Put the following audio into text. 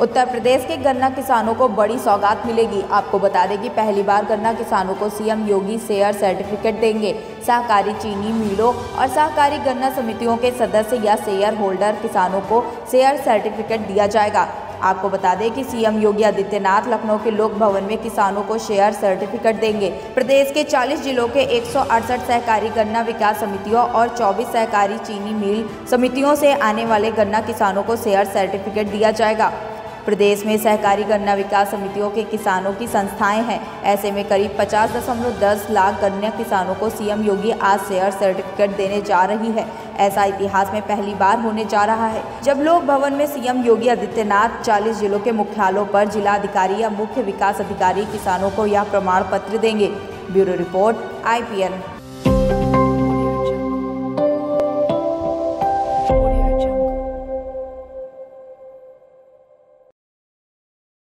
उत्तर प्रदेश के गन्ना किसानों को बड़ी सौगात मिलेगी। आपको बता दें कि पहली बार गन्ना किसानों को सीएम योगी शेयर सर्टिफिकेट देंगे। सहकारी चीनी मिलों और सहकारी गन्ना समितियों के सदस्य या शेयर होल्डर किसानों को शेयर सर्टिफिकेट दिया जाएगा। आपको बता दें कि सीएम योगी आदित्यनाथ लखनऊ के लोक भवन में किसानों को शेयर सर्टिफिकेट देंगे। प्रदेश के 40 जिलों के एक सौ अड़सठ सहकारी गन्ना विकास समितियों और 24 सहकारी चीनी मिल समितियों से आने वाले गन्ना किसानों को शेयर सर्टिफिकेट दिया जाएगा। प्रदेश में सहकारी गन्ना विकास समितियों के किसानों की संस्थाएँ हैं। ऐसे में करीब पचास दशमलव दस लाख गन्ना किसानों को सीएम योगी आज शेयर सर्टिफिकेट देने जा रही है। ऐसा इतिहास में पहली बार होने जा रहा है। जब लोक भवन में सीएम योगी आदित्यनाथ 40 जिलों के मुख्यालयों पर जिलाधिकारी या मुख्य विकास अधिकारी किसानों को यह प्रमाण पत्र देंगे। ब्यूरो रिपोर्ट आई